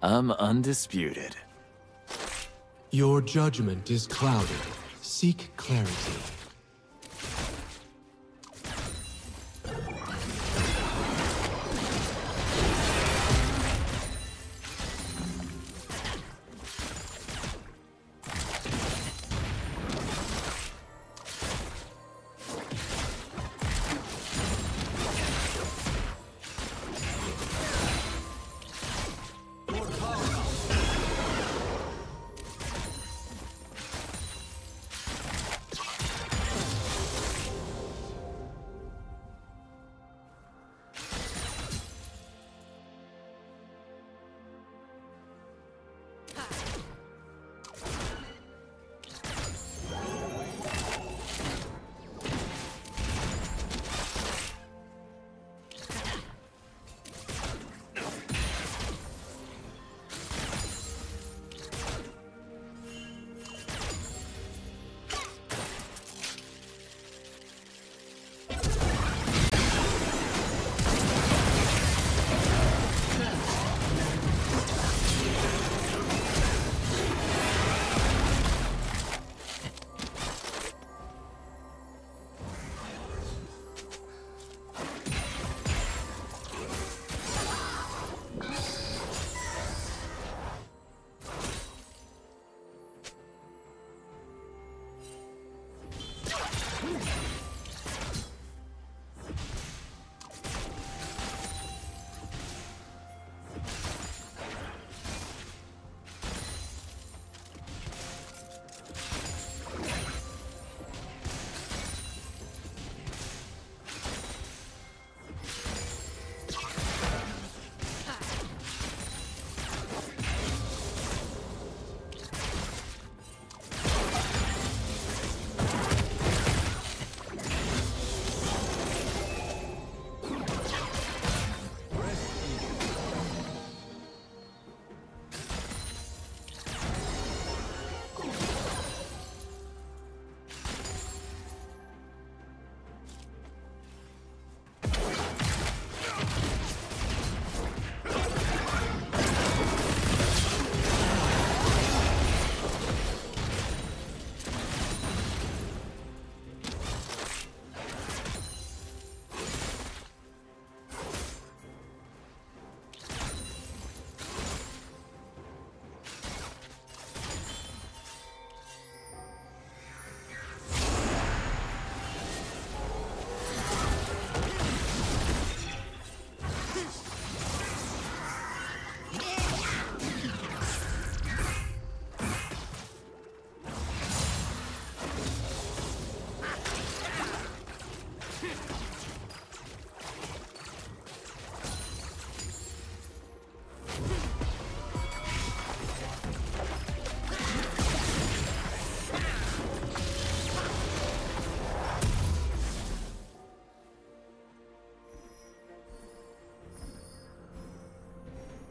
I'm undisputed. Your judgment is clouded. Seek clarity.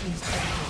team's turret.